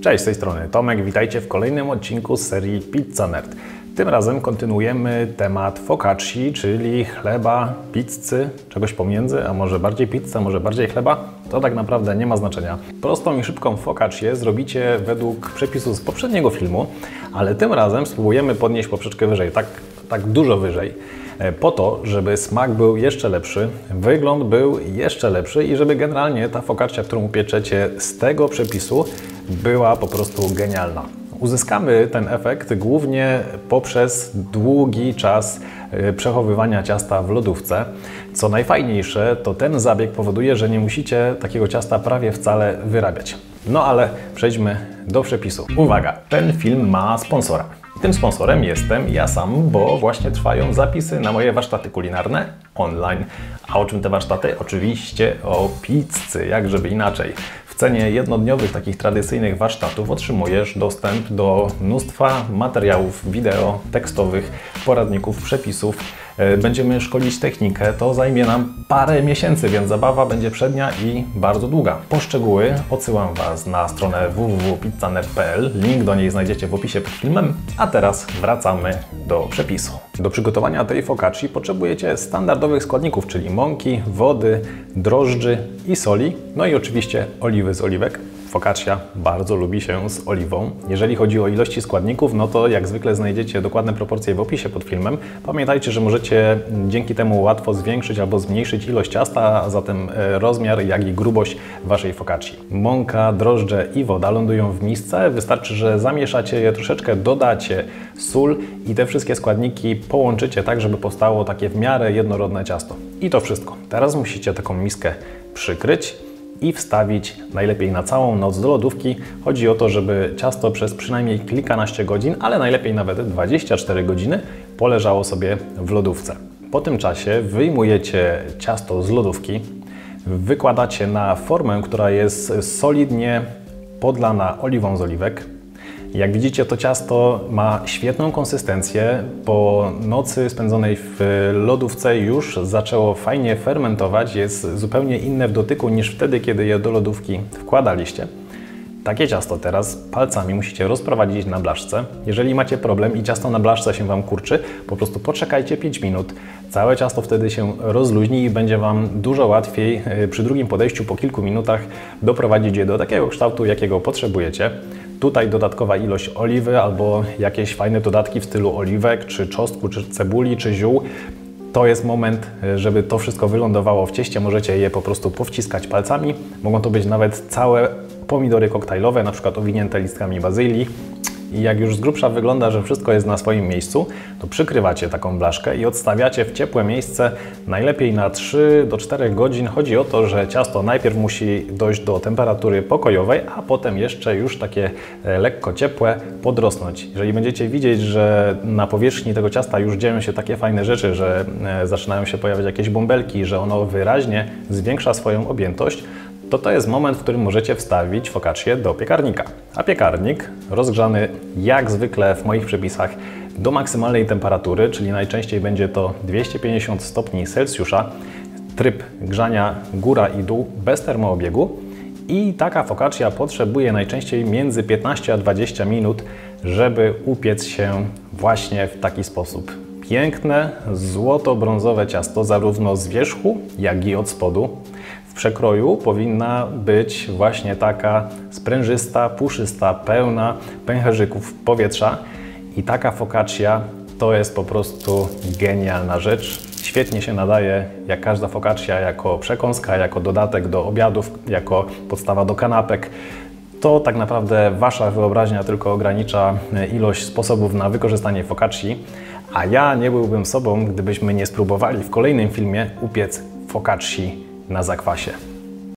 Cześć, z tej strony Tomek, witajcie w kolejnym odcinku z serii Pizza Nerd. Tym razem kontynuujemy temat focacci, czyli chleba, pizzy, czegoś pomiędzy, a może bardziej pizza, może bardziej chleba. To tak naprawdę nie ma znaczenia. Prostą i szybką focaccię zrobicie według przepisu z poprzedniego filmu, ale tym razem spróbujemy podnieść poprzeczkę wyżej, tak, tak dużo wyżej po to, żeby smak był jeszcze lepszy, wygląd był jeszcze lepszy i żeby generalnie ta focaccia, którą upieczecie z tego przepisu była po prostu genialna. Uzyskamy ten efekt głównie poprzez długi czas y, przechowywania ciasta w lodówce. Co najfajniejsze, to ten zabieg powoduje, że nie musicie takiego ciasta prawie wcale wyrabiać. No ale przejdźmy do przepisu. Uwaga, ten film ma sponsora. Tym sponsorem jestem ja sam, bo właśnie trwają zapisy na moje warsztaty kulinarne online. A o czym te warsztaty? Oczywiście o pizzy, jak żeby inaczej. Cenie jednodniowych takich tradycyjnych warsztatów otrzymujesz dostęp do mnóstwa materiałów wideo, tekstowych, poradników, przepisów, będziemy szkolić technikę, to zajmie nam parę miesięcy, więc zabawa będzie przednia i bardzo długa. Po szczegóły odsyłam Was na stronę www.pizzanet.pl. Link do niej znajdziecie w opisie pod filmem. A teraz wracamy do przepisu. Do przygotowania tej focacci potrzebujecie standardowych składników, czyli mąki, wody, drożdży i soli, no i oczywiście oliwy z oliwek. Focaccia bardzo lubi się z oliwą. Jeżeli chodzi o ilości składników, no to jak zwykle znajdziecie dokładne proporcje w opisie pod filmem. Pamiętajcie, że możecie dzięki temu łatwo zwiększyć albo zmniejszyć ilość ciasta, a zatem e, rozmiar, jak i grubość Waszej focacci. Mąka, drożdże i woda lądują w misce. Wystarczy, że zamieszacie je troszeczkę, dodacie sól i te wszystkie składniki połączycie tak, żeby powstało takie w miarę jednorodne ciasto. I to wszystko. Teraz musicie taką miskę przykryć i wstawić najlepiej na całą noc do lodówki. Chodzi o to, żeby ciasto przez przynajmniej kilkanaście godzin, ale najlepiej nawet 24 godziny poleżało sobie w lodówce. Po tym czasie wyjmujecie ciasto z lodówki, wykładacie na formę, która jest solidnie podlana oliwą z oliwek, jak widzicie, to ciasto ma świetną konsystencję. Po nocy spędzonej w lodówce już zaczęło fajnie fermentować. Jest zupełnie inne w dotyku niż wtedy, kiedy je do lodówki wkładaliście. Takie ciasto teraz palcami musicie rozprowadzić na blaszce. Jeżeli macie problem i ciasto na blaszce się Wam kurczy, po prostu poczekajcie 5 minut. Całe ciasto wtedy się rozluźni i będzie Wam dużo łatwiej e, przy drugim podejściu po kilku minutach doprowadzić je do takiego kształtu, jakiego potrzebujecie. Tutaj dodatkowa ilość oliwy albo jakieś fajne dodatki w stylu oliwek, czy czosnku, czy cebuli, czy ziół. To jest moment, żeby to wszystko wylądowało w cieście. Możecie je po prostu powciskać palcami. Mogą to być nawet całe pomidory koktajlowe, na przykład owinięte listkami bazylii i jak już z grubsza wygląda, że wszystko jest na swoim miejscu, to przykrywacie taką blaszkę i odstawiacie w ciepłe miejsce najlepiej na 3 do 4 godzin. Chodzi o to, że ciasto najpierw musi dojść do temperatury pokojowej, a potem jeszcze już takie e, lekko ciepłe podrosnąć. Jeżeli będziecie widzieć, że na powierzchni tego ciasta już dzieją się takie fajne rzeczy, że e, zaczynają się pojawiać jakieś bąbelki, że ono wyraźnie zwiększa swoją objętość, to to jest moment, w którym możecie wstawić focaccię do piekarnika. A piekarnik rozgrzany jak zwykle w moich przepisach do maksymalnej temperatury, czyli najczęściej będzie to 250 stopni Celsjusza, tryb grzania góra i dół bez termoobiegu i taka focaccia potrzebuje najczęściej między 15 a 20 minut, żeby upiec się właśnie w taki sposób. Piękne, złoto-brązowe ciasto zarówno z wierzchu, jak i od spodu przekroju powinna być właśnie taka sprężysta, puszysta, pełna pęcherzyków powietrza i taka focaccia to jest po prostu genialna rzecz. Świetnie się nadaje, jak każda focaccia, jako przekąska, jako dodatek do obiadów, jako podstawa do kanapek. To tak naprawdę Wasza wyobraźnia tylko ogranicza ilość sposobów na wykorzystanie focacci, a ja nie byłbym sobą, gdybyśmy nie spróbowali w kolejnym filmie upiec focacci na zakwasie.